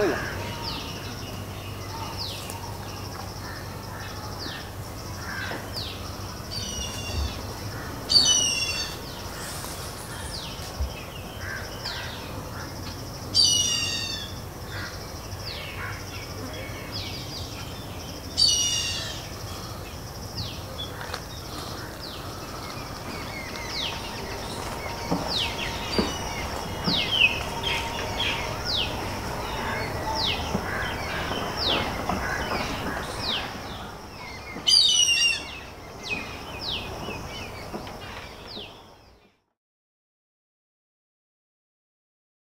そう。